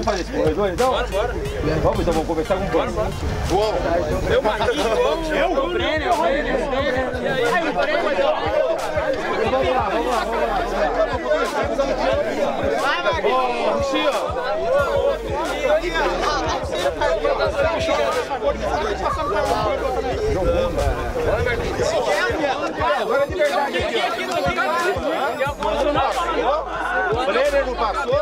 Vamos fazer esse corredor então? Bora, bora. Vamos, então vamos conversar com o Vamos. Vamos. Eu, Marquinhos. Eu? O Brenner, o Brenner. E aí, o Brenner. Vamos lá, vamos lá, vamos lá. Vai, Marquinhos. Ô, Ruxinho. Agora de verdade aqui, ó. O Brenner não passou.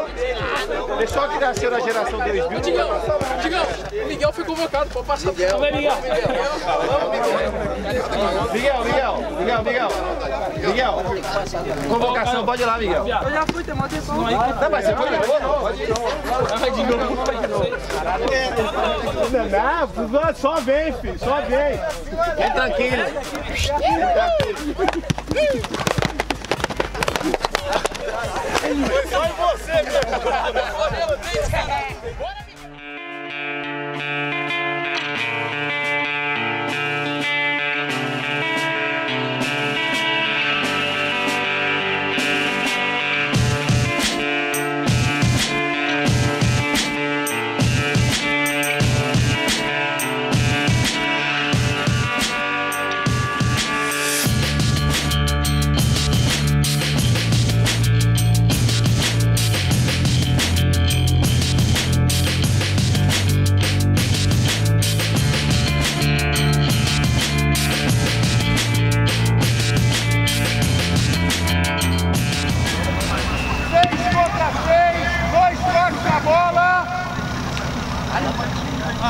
Deixou a criação da geração 2000. Digão, Digão, o Miguel foi convocado, pode passar. Miguel. Miguel. Miguel, Miguel, Miguel, Miguel. Miguel, convocação, pode ir lá, Miguel. Eu já fui, tem atenção. Não, mas você foi de novo? Não, pode ir. Vai de novo, vai de novo. Não, só vem, filho, só vem. Tranquilo. Vem tranquilo. Só em você, meu. Seis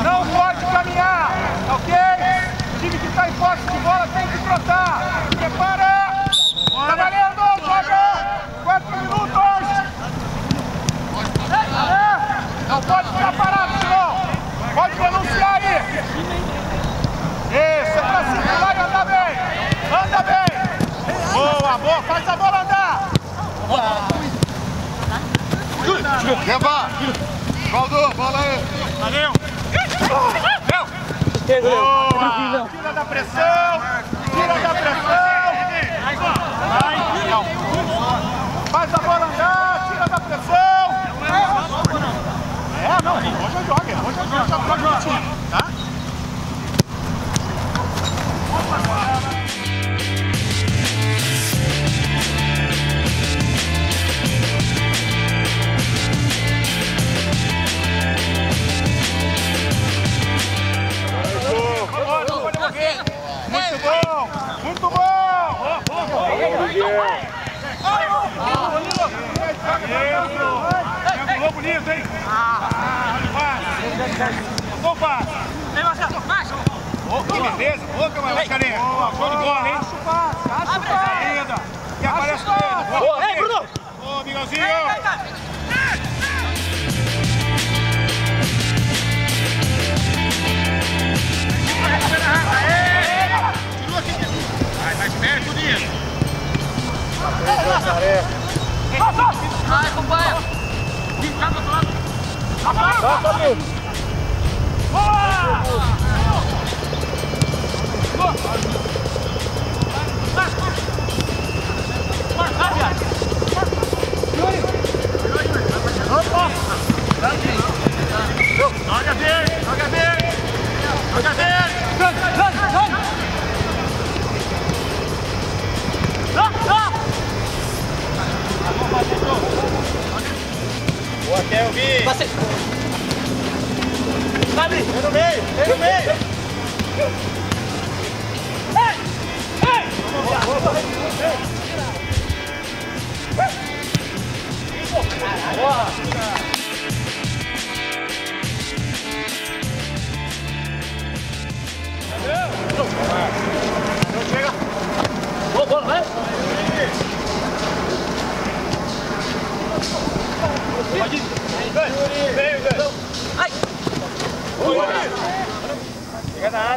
Não pode caminhar, ok? O time que está em posse de bola tem que trotar. Prepara. Tá valendo, joga. Quatro minutos. É, não pode ficar parado, senão. Pode denunciar aí. Isso, é pra cima, vai andar bem. Anda bem. Boa, boa, faz a bola andar. Leva! Valdo, bola aí! Valeu! Boa! Tira da pressão! Tira da Jogou bonito, hein? Não passa. Vem, Marcelo, que beleza! Ô, Camarão! Show de bola, hein? Abre. Ainda! E aparece o dedo! Boa, Bruno. Ô, Miguelzinho! Passei. Abre. Vem no meio! Vem no meio!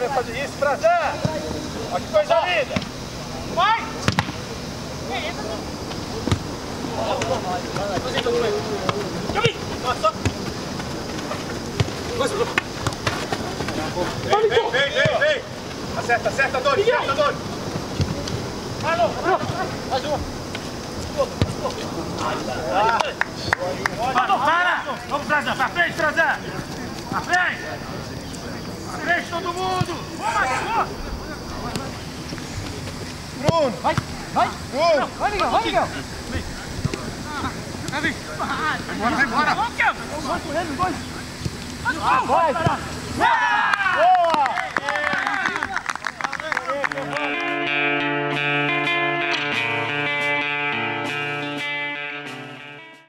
Área, fazer isso, Frazan! Olha que coisa linda! Vai! Vem, vem, vem, vem, vem. Acerta, acerta, Dori, acerta, Dori. Mano, para! Vamos, Frazan, pra frente, Frazan! Pra frente! Frente, todo mundo! Vamos, Bruno. Vai, vai. Bruno. Vai, Miguel, vai, Miguel. Bora, vem, bora. Vamos, Kevin! Vai correndo, dois. Vai!